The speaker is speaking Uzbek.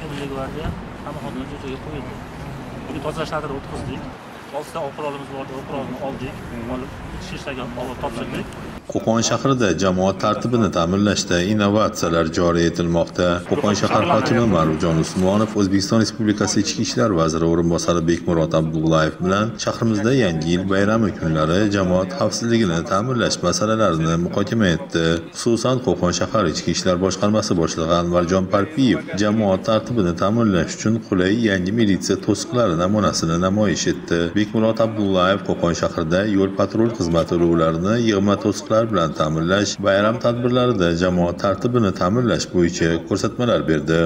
yangi milliy gvardiya hamma xodimlar joyiga qo'yildi bugun tozalash ishlarini o'tkazdik oltita ov qurolimiz bor ov qurolini oldik olib ichki ishlarga olib topshirdik Qo'qon shahrida jamoat tartibini ta'minlashda innovatsiyalar joriy etilmoqda. Qo'qon shahar hokimi Ma'rufjon Usmonov O'zbekiston Respublikasi Ichki ishlar vaziri o'rinbosari Bekmurod Abdullayev bilan shahrimizda Yangi yil bayrami kunlari jamoat xavfsizligini ta'minlash masalalarini muhokama etdi. Xususan, Qo'qon shahar Ichki ishlar boshqarmasi boshlig'i Anvarjon Parpiyev jamoat tartibini ta'minlash uchun qulay yangi militsiya to'siqlari namunasini namoyish etdi. Bekmurod Abdullayev Qo'qon shahrida yo'l patrul xizmati ulovlarini yig'ma to'siqlar bilan ta'minlash, bayram tadbirlarida jamoat tartibini ta'minlash bo'yicha ko'rsatmalar berdi.